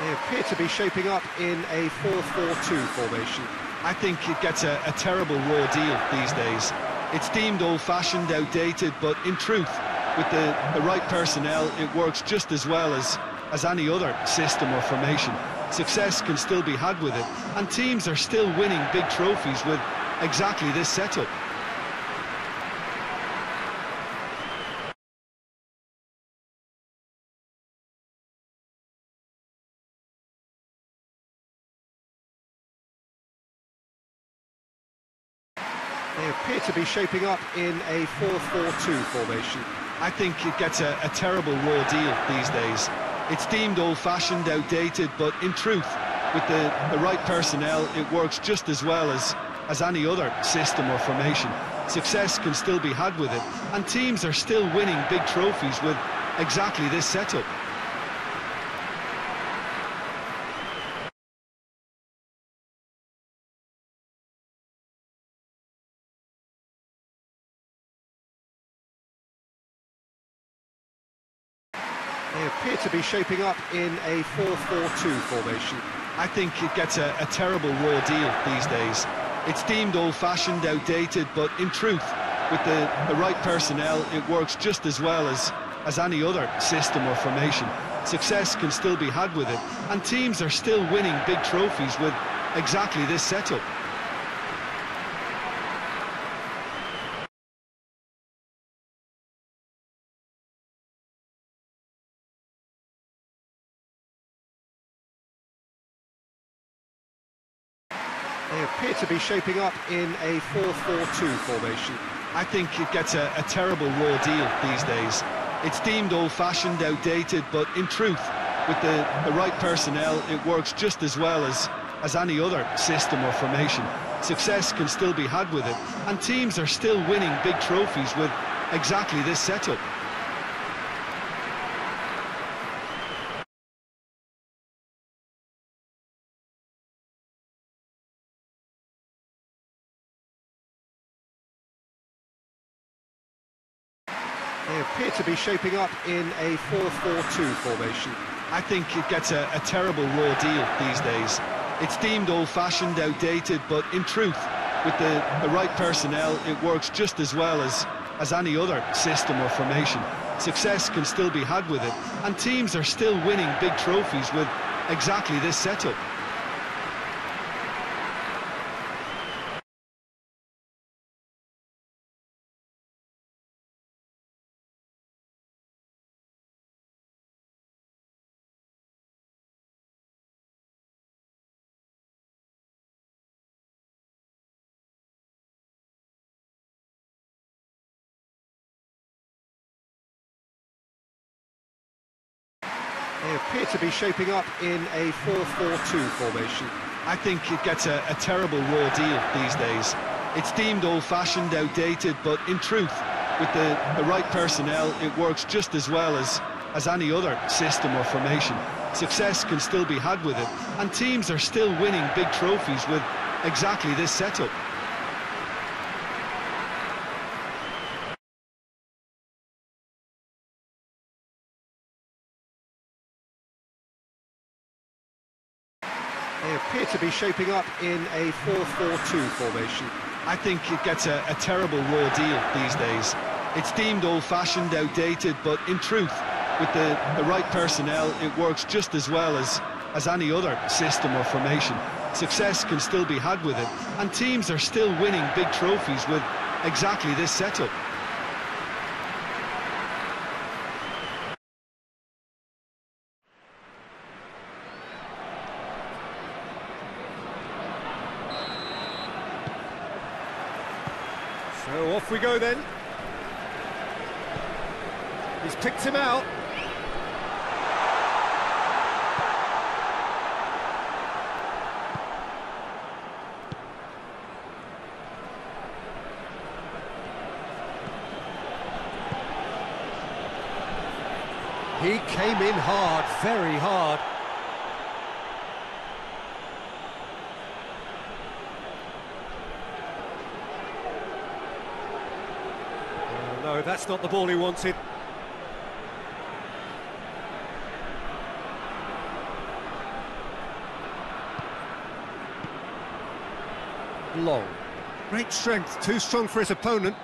They appear to be shaping up in a 4-4-2 formation. I think it gets a, a terrible raw deal these days. It's deemed old-fashioned, outdated, but in truth, with the, the right personnel, it works just as well as, as any other system or formation. Success can still be had with it, and teams are still winning big trophies with exactly this setup. They appear to be shaping up in a 4-4-2 formation. I think it gets a, a terrible raw deal these days. It's deemed old-fashioned, outdated, but in truth, with the, the right personnel, it works just as well as, as any other system or formation. Success can still be had with it, and teams are still winning big trophies with exactly this setup. They appear to be shaping up in a 4-4-2 formation. I think it gets a, a terrible raw deal these days. It's deemed old-fashioned, outdated, but in truth, with the, the right personnel, it works just as well as, as any other system or formation. Success can still be had with it, and teams are still winning big trophies with exactly this setup. They appear to be shaping up in a 4-4-2 formation. I think it gets a, a terrible raw deal these days. It's deemed old-fashioned, outdated, but in truth, with the, the right personnel, it works just as well as, as any other system or formation. Success can still be had with it, and teams are still winning big trophies with exactly this setup. They appear to be shaping up in a 4-4-2 formation. I think it gets a, a terrible raw deal these days. It's deemed old-fashioned, outdated, but in truth, with the, the right personnel, it works just as well as, as any other system or formation. Success can still be had with it, and teams are still winning big trophies with exactly this setup. They appear to be shaping up in a 4-4-2 formation. I think it gets a, a terrible raw deal these days. It's deemed old-fashioned, outdated, but in truth, with the, the right personnel, it works just as well as, as any other system or formation. Success can still be had with it, and teams are still winning big trophies with exactly this setup. They appear to be shaping up in a 4-4-2 formation. I think it gets a, a terrible raw deal these days. It's deemed old-fashioned, outdated, but in truth, with the, the right personnel, it works just as well as, as any other system or formation. Success can still be had with it, and teams are still winning big trophies with exactly this setup. So off we go then. He's picked him out. He came in hard, very hard. That's not the ball he wanted. Long. Great strength, too strong for his opponent.